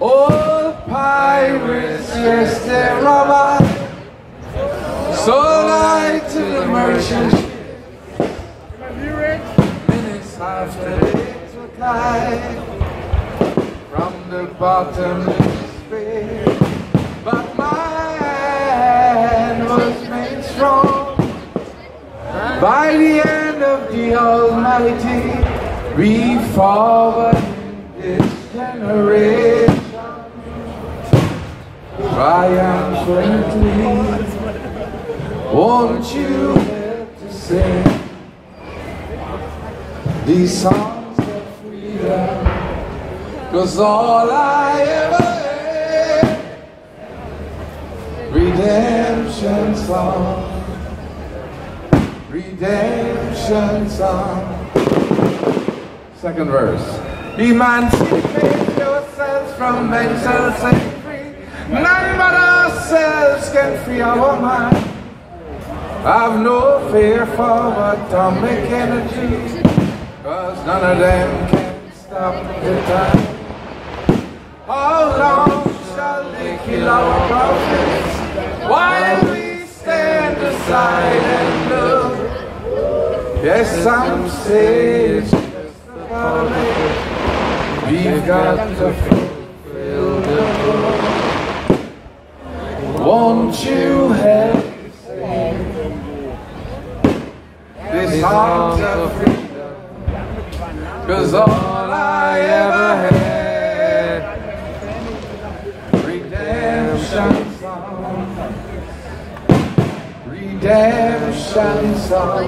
All pirates, yes, they're robbers. Sold I to the merchant. Minutes after they took From the bottomless pit But my hand was made strong. By the hand of the Almighty We forward this generation Triumphantly won't you help to sing these songs of freedom? Cause all I ever had, redemption song, redemption song. Second verse. Emancipate yourselves from mental slavery. Can free our mind. I've no fear for atomic energy Cause none of them can stop the time. How long shall they kill our prophets While we stand aside and look? Yes, some say it's just calling We've got to Won't you help this songs of freedom. Cause all I ever had, redemption song, redemption song.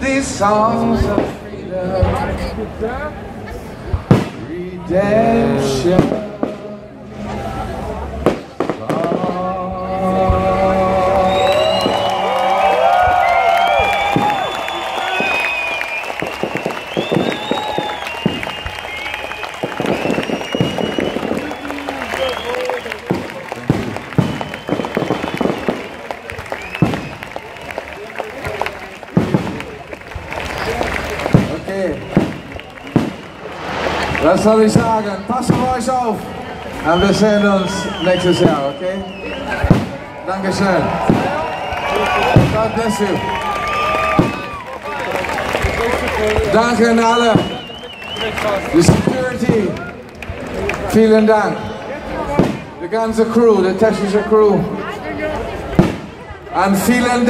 These songs of freedom, redemption. Okay. Was soll ich sagen? Passt auf euch auf. Und wir sehen uns nächstes Jahr, okay? Dankeschön. God bless you. Danke an alle. The Security. Vielen Dank. Die ganze Crew, die technische Crew. Und vielen Dank.